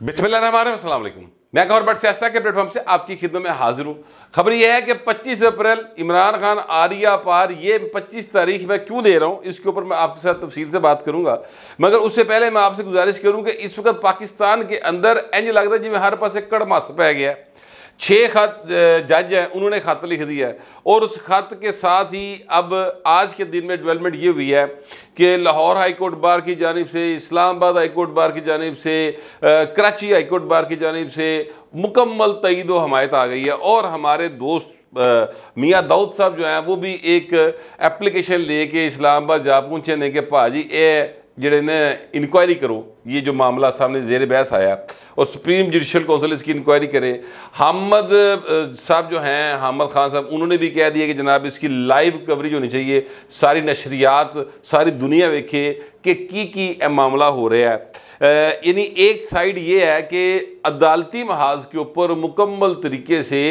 बिस्मिल्लाम मैं गौर बट सियास्ता के प्लेटफॉर्म से आपकी खिदमत में हाजिर हूँ। खबर यह है कि 25 अप्रैल इमरान खान आरिया पार, ये 25 तारीख मैं क्यों दे रहा हूँ, इसके ऊपर मैं आपके साथ तफसील से बात करूँगा। मगर उससे पहले मैं आपसे गुजारिश करूँ कि इस वक्त पाकिस्तान के अंदर इंज लगता है जिम्मे हर पास कड़ कड़मास पै गया छः खत जज हैं, उन्होंने खत लिख दिया है। और उस खत के साथ ही अब आज के दिन में डेवलपमेंट ये हुई है कि लाहौर हाई कोर्ट बार की जानब से, इस्लामाबाद हाई कोर्ट बार की जानब से कराची हाई कोर्ट बार की जानब से मुकम्मल तईद व हमायत आ गई है। और हमारे दोस्त मियाँ दाऊद साहब जो हैं, वो भी एक एप्लीकेशन ले के इस्लामाबाद जा पहुँचे, ने कि भाजी, ए, जड़े ने इंक्वायरी करो। ये जो मामला सामने जेर बहस आया, और सुप्रीम जुडिशल काउंसिल इसकी इंक्वायरी करे। हमद साहब जो हैं, हमद खान साहब, उन्होंने भी कह दिया कि जनाब इसकी लाइव कवरेज होनी चाहिए। सारी नशरियात, सारी दुनिया देखे कि की की मामला हो रहा है। यानी एक साइड ये है कि अदालती महाज के ऊपर मुकम्मल तरीके से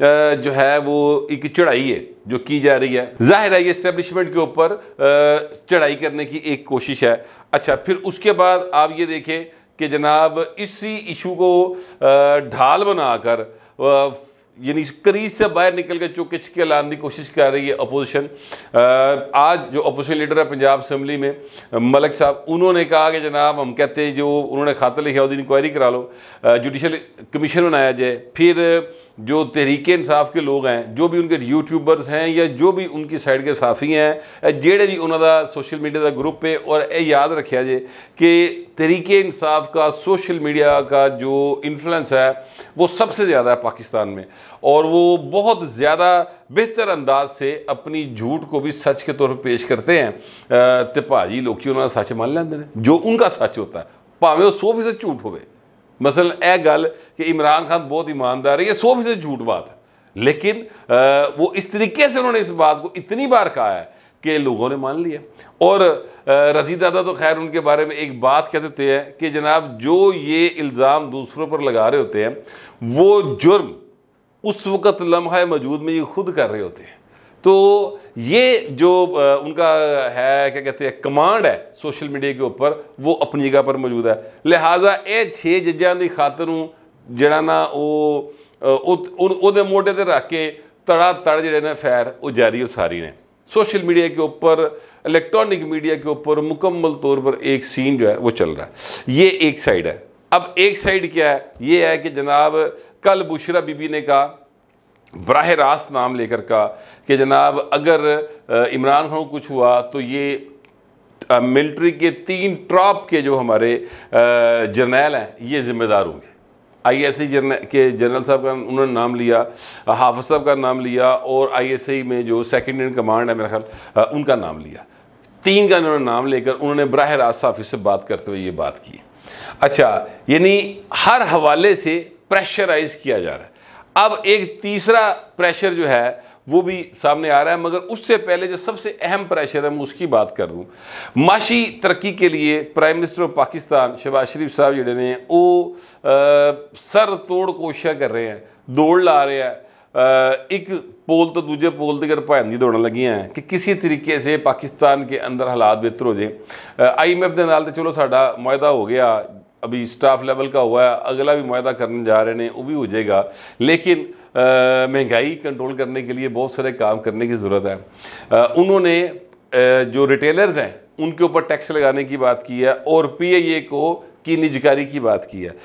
जो है वो एक चढ़ाई है, जो की जा रही है। ज़ाहिर है ये इस्टेब्लिशमेंट के ऊपर चढ़ाई करने की एक कोशिश है। अच्छा फिर उसके बाद आप ये देखें कि जनाब, इसी इशू को ढाल बनाकर यानी करीज से बाहर निकल के चौके छिके लाने की कोशिश कर रही है अपोजिशन आज जो अपोजिशन लीडर है पंजाब असम्बली में, मलक साहब, उन्होंने कहा कि जनाब, हम कहते हैं जो उन्होंने खाता लिखा उसकी इंक्वायरी करा लो। जुडिशल कमीशन बनाया जाए, फिर जो तहरीक इंसाफ के लोग हैं, जो भी उनके यूट्यूबर्स हैं या जो भी उनकी साइड के साफी हैं जेड़े भी उन्होंने सोशल मीडिया का ग्रुप है, और यह याद रखा जे कि तहरीक इंसाफ का सोशल मीडिया का जो इन्फ्लुएंस है, वो सबसे ज़्यादा है पाकिस्तान में। और वो बहुत ज़्यादा बेहतर अंदाज से अपनी झूठ को भी सच के तौर पर पेश करते हैं। तो भाजी लोग उन्होंने सच मान लेंगे जो उनका सच होता है, भावें वो सौ फ़ीसद झूठ होवे। मसलन यह गल कि इमरान खान बहुत ईमानदार है ये सौ फ़ीसद झूठ बात है। लेकिन आ, वो इस तरीके से उन्होंने इस बात को इतनी बार कहा है कि लोगों ने मान लिया। और रज़ी दादा तो खैर उनके बारे में एक बात कह देते हैं कि जनाब जो ये इल्ज़ाम दूसरों पर लगा रहे होते हैं वो जुर्म उस वक़्त लम्हा मौजूद में ये खुद कर रहे होते हैं। तो ये जो उनका है, क्या कहते हैं कमांड है सोशल मीडिया के ऊपर, वो अपनी जगह पर मौजूद है। लिहाजा ये छे जजा की खातर जरा ना वो मोढे ते रख के तड़ा तड़ जड़े ने फैर, वो जारी सारी ने। सोशल मीडिया के ऊपर इलेक्ट्रॉनिक मीडिया के ऊपर मुकम्मल तौर पर एक सीन जो है, वो चल रहा है। ये एक साइड है। अब एक साइड क्या है? ये है कि जनाब, कल बुशरा बीबी ने कहा बराह रास्त नाम लेकर का कि जनाब अगर इमरान खान कुछ हुआ तो ये मिलिट्री के तीन टॉप के जो हमारे जर्नैल हैं ये ज़िम्मेदार होंगे आई एस आई के जनरल साहब का उन्होंने नाम लिया हाफज साहब का नाम लिया और आई एस आई में जो सेकेंड इन कमांड है मेरा ख्याल उनका नाम लिया तीन का उन्होंने नाम लेकर उन्होंने बराह रास्त ऑफ़िस से बात करते हुए ये बात की अच्छा यानी हर हवाले से प्रेशराइज किया जा रहा है अब एक तीसरा प्रेशर जो है, वो भी सामने आ रहा है, मगर उससे पहले जो सबसे अहम प्रेशर है, मैं उसकी बात कर दूँ। माशी तरक्की के लिए prime minister of Pakistan Shehbaz Sharif साहब जोड़े ने, वो सर तोड़ कोशिश कर रहे हैं, दौड़ ला रहे हैं। एक पोल तो दूजे पोल तक भैन की दौड़न लगी हैं कि किसी तरीके से पाकिस्तान के अंदर हालात बेहतर हो जाए। आई एम एफ़ के नाल तो चलो साढ़ा मुआदा हो गया। अभी स्टाफ लेवल का हुआ है अगला भी मुआदा करने जा रहे हैं वो भी हो जाएगा। लेकिन महँगाई कंट्रोल करने के लिए बहुत सारे काम करने की ज़रूरत है। आ, उन्होंने आ, जो रिटेलर्स हैं उनके ऊपर टैक्स लगाने की बात की है और पी आई ए को की निजकारी की बात की है।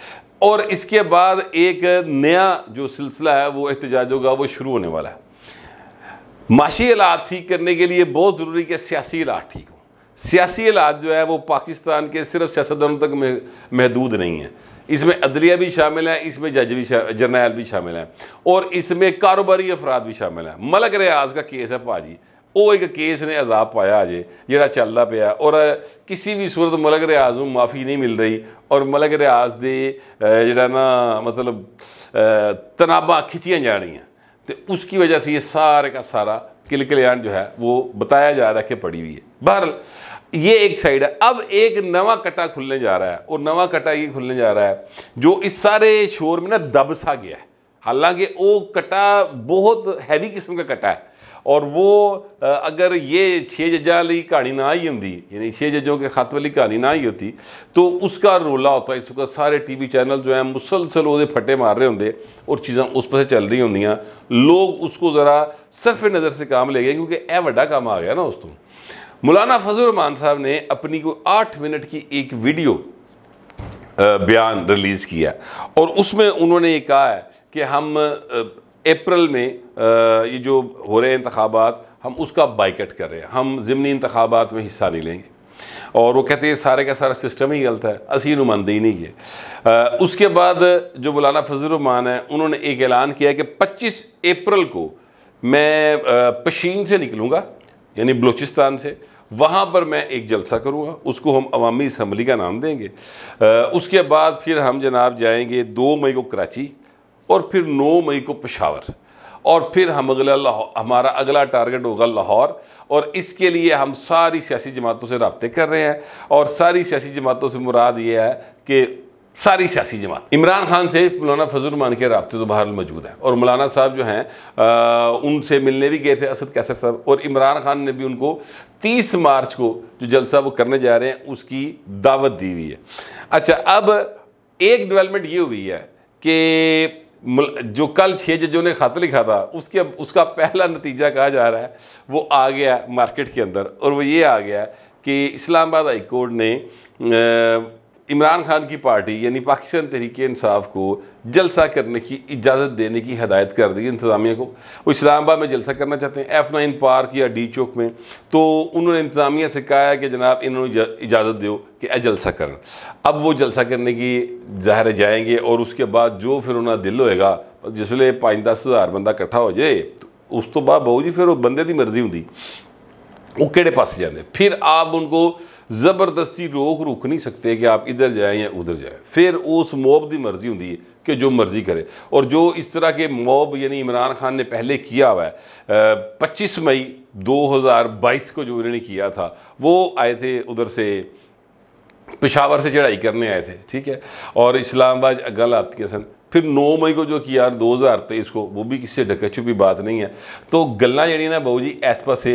और इसके बाद एक नया जो सिलसिला है वो एहतजाज का वो शुरू होने वाला है। माशी हालात ठीक करने के लिए बहुत ज़रूरी है सियासी हालात ठीक हो। सियासी हालात जो है वो पाकिस्तान के सिर्फ़ सियासतदानों तक में, महदूद नहीं है। इसमें अदलिया भी शामिल है, इसमें जज भी जर्नैल भी शामिल है और इसमें कारोबारी अफराद भी शामिल हैं। मलक रियाज का केस है भाजी। वो एक केस ने अजाब पाया अजे जोड़ा चलता पाया और किसी भी सूरत मलक रियाज को माफ़ी नहीं मिल रही। और मलक रियाज के जोड़ा ना मतलब तनाबा खिंचियाँ जा रही तो उसकी वजह से ये सारे का सारा किल कल्याण जो है, वो बताया जा रहा है कि पड़ी हुई है। बहरल ये एक साइड है। अब एक नवा कटा खुलने जा रहा है और नवा कटा ये खुलने जा रहा है, जो इस सारे शोर में ना दबसा गया है। हालाँकि वो कटा बहुत हैवी किस्म का कटा है। और वो अगर ये छः जजा वाली कहानी ना आई होती यानी छः जजों के खत वाली कहानी ना आई होती तो उसका रोला होता इस वक्त सारे टी वी चैनल जो है मुसलसल वो फटे मार रहे होंगे और चीज़ा उस पास चल रही होंगे लोग उसको ज़रा सरफ नज़र से काम ले गए, क्योंकि यह व्डा काम आ गया ना उस तो। मौलाना फजल रहमान साहब ने अपनी कोई आठ मिनट की एक वीडियो बयान रिलीज़ किया और उसमें उन्होंने ये कहा है कि हम अप्रैल में ये जो हो रहे हैं इंतबात हम उसका बाइकट कर रहे हैं। हम ज़मनी इंतबात में हिस्सा नहीं लेंगे। और वो कहते हैं सारे का सारा सिस्टम ही गलत है। असी नुमाइंदगी नहीं है। उसके बाद जो मौलाना फजलरहमान है उन्होंने एक ऐलान किया कि 25 अप्रैल को मैं पशीन से निकलूँगा यानी बलूचिस्तान से। वहाँ पर मैं एक जलसा करूँगा उसको हम अवामी इसम्बली का नाम देंगे। आ, उसके बाद फिर हम जनाब जाएँगे दो मई को कराची। और फिर नौ मई को पेशावर। और फिर हम अगला हमारा अगला टारगेट होगा लाहौर। और इसके लिए हम सारी सियासी जमातों से रबते कर रहे हैं। और सारी सियासी जमातों से मुराद ये है कि सारी सियासी जमात। इमरान खान से मौलाना फजल फजलरमान के रबते तो बहर मौजूद हैं। और मौलाना साहब जो हैं उनसे मिलने भी गए थे असद कैसर साहब और इमरान खान ने भी उनको 30 मार्च को जो जलसा वो करने जा रहे हैं, उसकी दावत दी हुई है। अच्छा अब एक डेवलपमेंट ये हुई है कि जो कल छः जजों ने खत लिखा था, उसके उसका पहला नतीजा कहा जा रहा है, वो आ गया मार्केट के अंदर। और वो ये आ गया कि इस्लामाबाद हाई कोर्ट ने इमरान खान की पार्टी, यानी पाकिस्तान तहरीक इंसाफ को जलसा करने की इजाज़त देने की हदायत कर दी इंतज़ामिया को। वो इस्लामाबाद में जलसा करना चाहते हैं एफ़ नाइन पार्क या डी चौक में। तो उन्होंने इंतज़ामिया से कहा है कि जनाब, इन्होंने इजाज़त दो कि ए जलसा कर। अब वो जलसा करने की ज़ाहिर जाएँगे और उसके बाद जो फिर उन्हें दिल होएगा, जिसले पाँच दस हज़ार बंदा इकट्ठा हो जाए तो उस तो बाद बहू जी, फिर वो बंदे की मर्ज़ी होंगी वो कि पास जाते फिर आप उनको ज़बरदस्ती रोक रुक नहीं सकते कि आप इधर जाएँ या उधर जाएँ। फिर उस मोब की मर्ज़ी होंगी है कि जो मर्ज़ी करे। और जो इस तरह के मोब यानी इमरान खान ने पहले किया हुआ है पच्चीस मई 2022 को जो उन्होंने किया था, वो आए थे उधर से, पेशावर से चढ़ाई करने आए थे, ठीक है? और इस्लामाबाद गल आती सन फिर 9 मई को जो किया दो हज़ार तेईस को, वो भी किसी ढके छुपी बात नहीं है। तो गल् जी ना बहू जी, इस पासे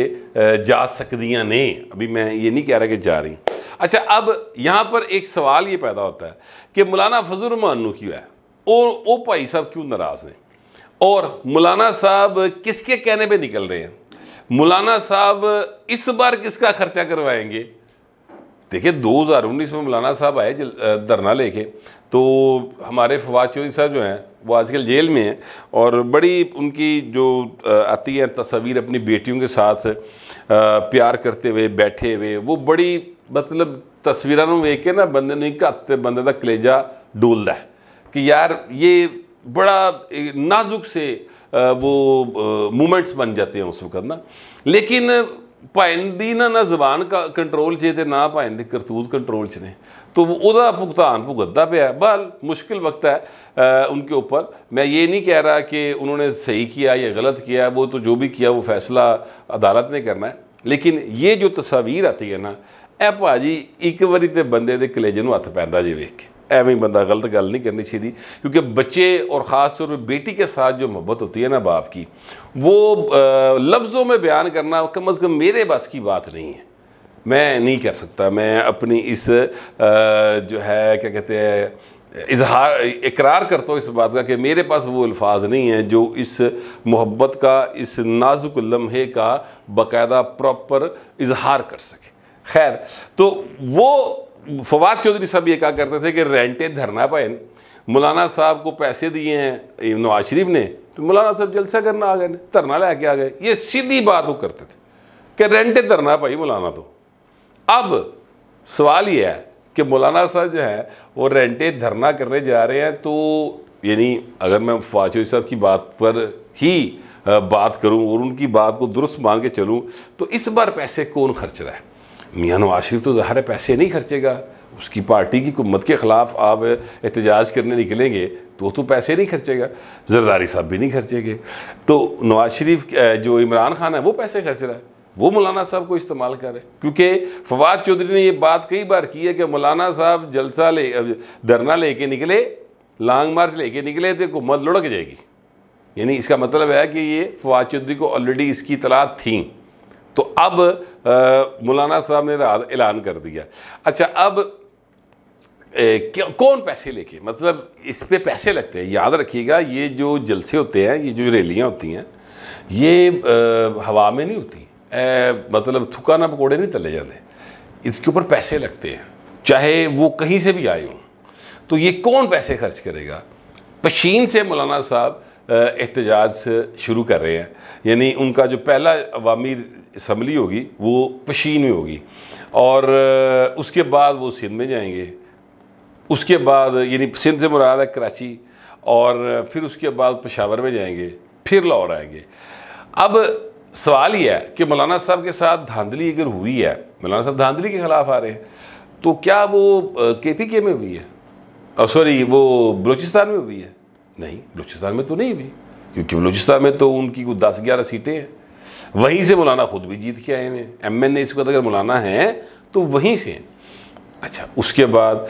जा सकदियाँ ने। अभी मैं ये नहीं कह रहा कि जा रही। अच्छा अब यहाँ पर एक सवाल ये पैदा होता है कि मौलाना फजलरमान क्यों है? और वो भाई साहब क्यों नाराज़ हैं और मौलाना साहब किसके कहने पे निकल रहे हैं? मौलाना साहब इस बार किसका खर्चा करवाएँगे? देखिए 2019 में मौलाना साहब आए धरना लेके। तो हमारे फवाद चौधरी साहब जो हैं वो आजकल जेल में हैं और बड़ी उनकी जो आती है तस्वीर अपनी बेटियों के साथ प्यार करते हुए बैठे हुए वो बड़ी मतलब तस्वीर वेख के ना बंदे ने एक हत्थ बंदे का कलेजा डोलता है कि यार ये बड़ा नाजुक से वो मूवमेंट्स बन जाते हैं उस वक्त ना लेकिन ਭੈਣ ਦੀ ਨਾ ਨਾ ਜ਼ਬਾਨ ਕੰਟਰੋਲ 'ਚ ਤੇ ਨਾ ਭੈਣ ਦੀ ਕਰਤੂਤ ਕੰਟਰੋਲ 'ਚ ਨੇ तो ਉਹਦਾ ਭੁਗਤਾਨ ਭੁਗਤਦਾ ਪਿਆ बल मुश्किल वक्त है उनके ऊपर मैं ये नहीं कह रहा कि उन्होंने सही किया या गलत किया वो तो जो भी किया वो फैसला अदालत ने करना है लेकिन ये जो तस्वीर आती है ना ਇਹ ਭਾਜੀ ਇੱਕ ਵਾਰੀ ਤੇ ਬੰਦੇ ਦੇ ਕਲੇਜੇ ਨੂੰ ਹੱਥ ਪੈਂਦਾ ਜੇ ਵੇਖ ਕੇ ਐਵੇਂ बंदा गलत गल नहीं करनी चाहिए क्योंकि बच्चे और ख़ास तौर पर बेटी के साथ जो मोहब्बत होती है ना बाप की वो लफ्ज़ों में बयान करना कम अज़ कम मेरे बस की बात नहीं है मैं नहीं कर सकता। मैं अपनी इस जो है, क्या कहते हैं, इजहार, इकरार करता हूँ इस बात का कि मेरे पास वो अल्फाज नहीं है जो इस मोहब्बत का, इस नाजुक लम्हे का बाकायदा प्रॉपर इजहार कर सके। खैर तो वो फवाद चौधरी साहब ये कहा करते थे कि रेंटे धरना पाए मौलाना साहब को पैसे दिए हैं नवाज़ शरीफ ने तो मौलाना साहब जलसा करना आ गए धरना लेके आ गए। ये सीधी बात वो करते थे कि रेंटे धरना पाई मौलाना तो। अब सवाल ये है कि मौलाना साहब जो है, वो रेंटे धरना करने जा रहे हैं तो यानी अगर मैं चौधरी साहब की बात पर ही बात करूँ और उनकी बात को दुरुस्त मान के चलूँ तो इस बार पैसे कौन खर्च रहा है? मियाँ नवाज़ शरीफ तो ज़ाहिर है पैसे नहीं खर्चेगा। उसकी पार्टी की हुकूमत के ख़िलाफ़ आप एहतजाज करने निकलेंगे तो तो पैसे नहीं खर्चेगा। जरदारी साहब भी नहीं खर्चेंगे। तो नवाज़ शरीफ जो इमरान खान है, वो पैसे खर्च रहा है। वो मौलाना साहब को इस्तेमाल करे। क्योंकि फवाद चौधरी ने ये बात कई बार की है कि मौलाना साहब जलसा ले धरना लेके निकले लॉन्ग मार्च लेके निकले तो हुकूमत लुढ़क जाएगी। यानी इसका मतलब है कि ये फवाद चौधरी को ऑलरेडी इसकी इतला थी। तो अब मौलाना साहब ने ऐलान कर दिया। अच्छा अब ए, कौन पैसे लेके? मतलब इस पर पैसे लगते हैं। याद रखिएगा ये जो जलसे होते हैं ये जो रैलियाँ होती हैं ये आ, हवा में नहीं होती। मतलब थुकाना पकौड़े नहीं तले जाते। इसके ऊपर पैसे लगते हैं। चाहे वो कहीं से भी आए हों। तो ये कौन पैसे खर्च करेगा? पशीन से मौलाना साहब एहतजाज शुरू कर रहे हैं। यानी उनका जो पहला अवामी असम्बली होगी, वो पशीन में होगी। और उसके बाद वो सिंध में जाएँगे। उसके बाद, यानी सिंध से मुराद है कराची। और, फिर उसके बाद पेशावर में जाएँगे। फिर लाहौर आएँगे। अब सवाल यह है कि मौलाना साहब के साथ धांधली अगर हुई है, मौलाना साहब धांधली के खिलाफ आ रहे हैं तो क्या वो के पी के में हुई है? और सॉरी वो बलूचिस्तान में हुई है? नहीं, बलूचिस्तान में तो नहीं हुई, क्योंकि बलूचिस्तान में तो उनकी कुछ दस ग्यारह सीटें हैं। वहीं से मौलाना खुद भी जीत के आए हैं। एम एन ए इस वक्त अगर मौलाना हैं तो वहीं से अच्छा उसके बाद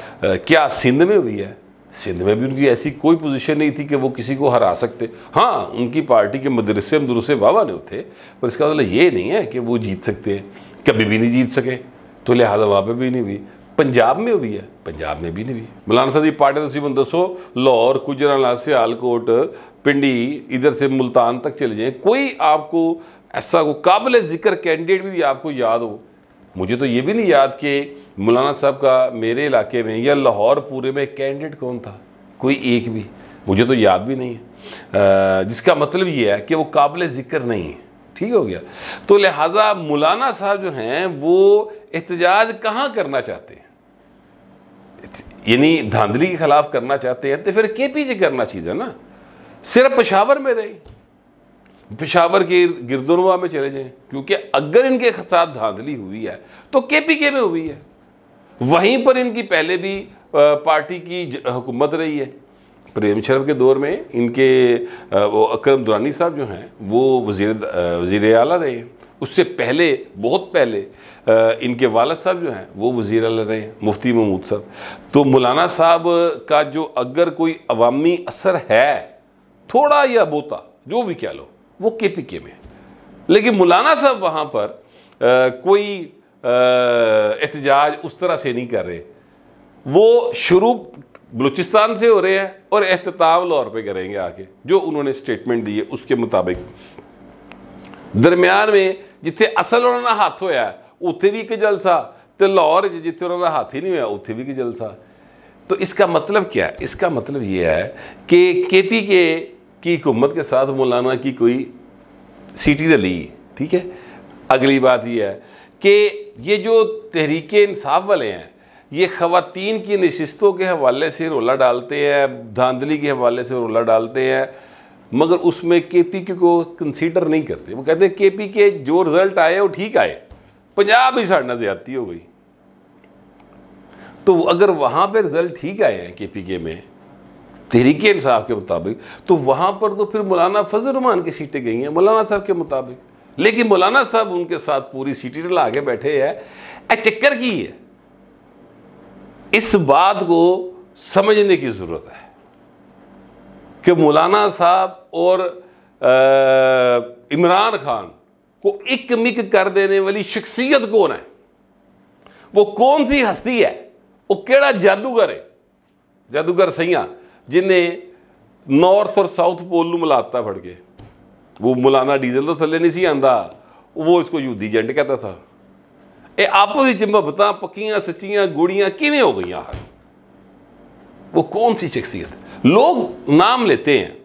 क्या सिंध में हुई है? सिंध में भी उनकी ऐसी कोई पोजीशन नहीं थी कि वो किसी को हरा सकते। हाँ उनकी पार्टी के मदरसे मदरसे बाबा ने थे पर इसका मतलब ये नहीं है कि वो जीत सकते हैं। कभी भी नहीं जीत सके तो लिहाजा वहाँ पर भी नहीं हुई। पंजाब में भी है, पंजाब में भी नहीं हुई। मौलाना साहब की पार्टी तुम तो दसो, लाहौर कुजराला सियालकोट, पिंडी, इधर से मुल्तान तक चले जाएँ। कोई आपको ऐसा को काबिल ज़िक्र कैंडिडेट भी आपको याद हो मुझे तो ये भी नहीं याद कि मौलाना साहब का मेरे इलाके में या लाहौर पूरे में कैंडिडेट कौन था? कोई एक भी। मुझे तो याद भी नहीं है। जिसका मतलब ये है कि वो काबिल ज़िक्र नहीं है। ठीक हो गया। तो लिहाजा मौलाना साहब जो हैं, वो एहतजाज कहाँ करना चाहते हैं? यानी धांधली के खिलाफ करना चाहते हैं तो फिर के पी जी करना चाहिए ना। सिर्फ़ पेशावर में रहे। पेशावर के गिरदुनवा में चले जाएँ, क्योंकि अगर इनके साथ धांधली हुई है तो के पी के में हुई है। वहीं पर इनकी पहले भी पार्टी की हुकूमत रही है। प्रेम शरफ के दौर में इनके वो अकरम दुरानी साहब जो हैं, वो वज़ीर वज़ीर आला रहे। हैं उससे पहले, बहुत पहले इनके वालद साहब जो हैं, वो वज़ीर अला रहे हैं मुफ्ती महमूद साहब। तो मौलाना साहब का जो अगर कोई अवामी असर है, थोड़ा या बोता, जो भी कह लो वो के पी के में। लेकिन मौलाना साहब वहाँ पर आ, कोई एहतजाज उस तरह से नहीं कर रहे। वो शुरू बलूचिस्तान से हो रहे हैं और अहतताम लाहौर पे करेंगे आके जो उन्होंने स्टेटमेंट दी है उसके मुताबिक। दरम्यान में जिथे असल उन्होंने हाथ होया उत्थे भी एक जलसा तो लाहौर जिथे उन्होंने हाथ ही नहीं होया उत्थे भी एक जलसा। तो इसका मतलब क्या? है इसका मतलब ये है कि के पी के की हुकूमत के साथ मौलाना की कोई सीटी रली ठीक है? अगली बात यह है कि ये जो तहरीक इंसाफ वाले हैं, ये ख़वातीन की नशस्तों के हवाले से रोला डालते हैं, धांधली के हवाले से रोला डालते हैं, मगर उसमें के पी के को कंसीडर नहीं करते। वो कहते के पी के जो रिज़ल्ट आए, वो ठीक आए। पंजाब ही साढ़ना ज्यादती हो गई। तो अगर वहाँ पर रिज़ल्ट ठीक आए हैं के पी के में तहरीक इंसाफ के मुताबिक तो वहाँ पर तो फिर मौलाना फजल रमान की सीटें गई हैं, मौलाना साहब के मुताबिक। लेकिन मौलाना साहब उनके साथ पूरी सीटें ला के बैठे हैं। चक्कर की है? इस बात को समझने की ज़रूरत है कि मौलाना साहब और इमरान खान को इक मिक कर देने वाली शख्सियत कौन है? वो कौन सी हस्ती है? वो केड़ा जादूगर है? जादूगर सैया जिन्हें नॉर्थ और साउथ पोल मिलाता फड़ के। वो मुलाना डीजल तो थले नहीं सी आंदा, वो इसको यूदी जेंट कहता था। ये मुहबत पक्कियाँ, सच्चियाँ, गुड़ियाँ किमें हो गई हर वो कौन सी शख्सियत? लोग नाम लेते हैं,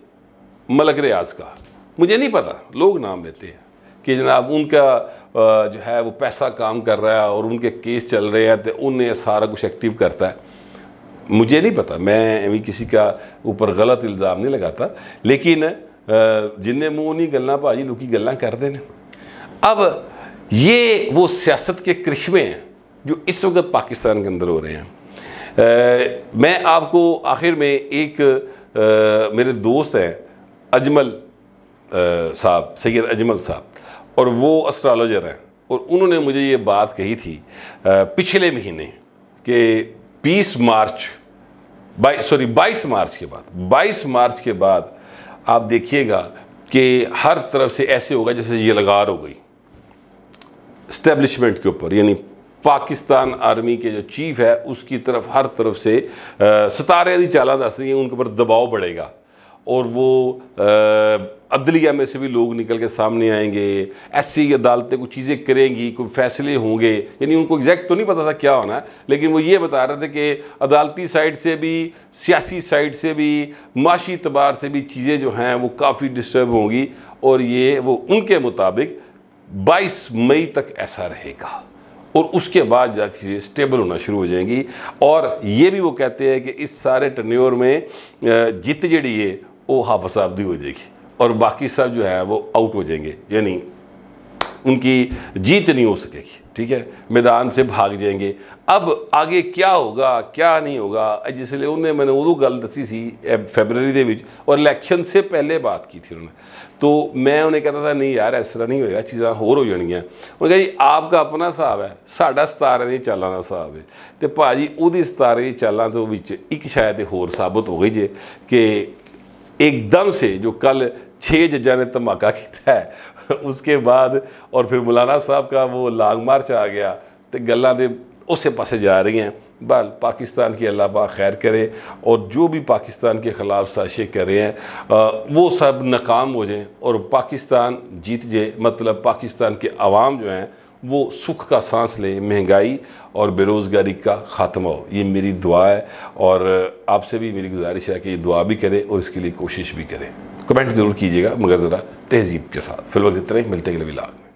मलक रियाज का। मुझे नहीं पता, लोग नाम लेते हैं कि जनाब उनका जो है वो पैसा काम कर रहा है और उनके केस चल रहे हैं तो उन्हें सारा कुछ एक्टिव करता है। मुझे नहीं पता मैं भी किसी का ऊपर गलत इल्ज़ाम नहीं लगाता लेकिन जिन्हें मुँह नहीं गलना भाजी लोग गल् कर देने। अब ये वो सियासत के करिश्मे हैं जो इस वक्त पाकिस्तान के अंदर हो रहे हैं। आ, मैं आपको आखिर में एक आ, मेरे दोस्त हैं अजमल साहब सैयद अजमल साहब और वो एस्ट्रोलॉजर हैं और उन्होंने मुझे ये बात कही थी आ, पिछले महीने के 20 मार्च बाईस सॉरी 22 मार्च के बाद 22 मार्च के बाद आप देखिएगा कि हर तरफ़ से ऐसे होगा जैसे ये लगार हो गई। स्टैब्लिशमेंट के ऊपर, यानी पाकिस्तान आर्मी के जो चीफ है, उसकी तरफ़, हर तरफ़ से सतारे यदि चाला दस रही है, उनके ऊपर दबाव बढ़ेगा। और वो अदलिया में से भी लोग निकल के सामने आएँगे, ऐसी अदालतें कुछ चीज़ें करेंगी, कोई फैसले होंगे, यानी उनको एग्जैक्ट तो नहीं पता था क्या होना है लेकिन वो ये बता रहे थे कि अदालती साइड से भी, सियासी साइड से भी, माशी तबार से भी चीज़ें जो हैं वो काफ़ी डिस्टर्ब होंगी, और ये वो उनके मुताबिक 22 मई तक ऐसा रहेगा। और उसके बाद जाके स्टेबल होना शुरू हो जाएँगी। और ये भी वो कहते हैं कि इस सारे टर्न्योर में जित जड़ी है वो हाफ साहब हो जाएगी और बाकी सब जो है वो आउट हो जाएंगे यानी उनकी जीत नहीं हो सकेगी ठीक है मैदान से भाग जाएंगे अब आगे क्या होगा क्या नहीं होगा जिसलिए उन्हें मैंने उदू गल दसी सी फैबररी ਦੇ ਵਿੱਚ और इलेक्शन से पहले बात की थी उन्होंने तो मैं उन्हें कहता था नहीं यार इस तरह नहीं होएगा चीज़ां होर हो जाएंगियां उन्होंने कहा जी आपका अपना हिसाब है ਸਾਡਾ 17 ਦੀ ਚਾਲਾਂ ਦਾ ਹਿਸਾਬ ਹੈ ਤੇ ਭਾਜੀ ਉਹਦੀ 17 ਦੀ ਚਾਲਾਂ ਤੋਂ ਵਿੱਚ ਇੱਕ ਸ਼ਾਇਦ ਹੋਰ ਸਾਬਤ ਹੋ ਗਈ ਜੇ ਕਿ एकदम से, जो कल छः जजा ने धमाका किया है उसके बाद, और फिर मौलाना साहब का वो लांग मार्च आ गया तो गल्ला दे उस पास जा रही हैं। बल, पाकिस्तान की अल्लाह पा खैर करे, और जो भी पाकिस्तान के ख़िलाफ़ साजिशें कर रहे हैं वो सब नाकाम हो जाएँ, और पाकिस्तान जीत जाए मतलब पाकिस्तान के आवाम जो हैं वो सुख का सांस लें, महँगाई और बेरोज़गारी का ख़ात्मा हो। ये मेरी दुआ है और आपसे भी मेरी गुजारिश है कि ये दुआ भी करें और इसके लिए कोशिश भी करें। कमेंट ज़रूर कीजिएगा, मगर ज़रा तहजीब के साथ। फ़िलहाल इतना ही, मिलते अगले विलाग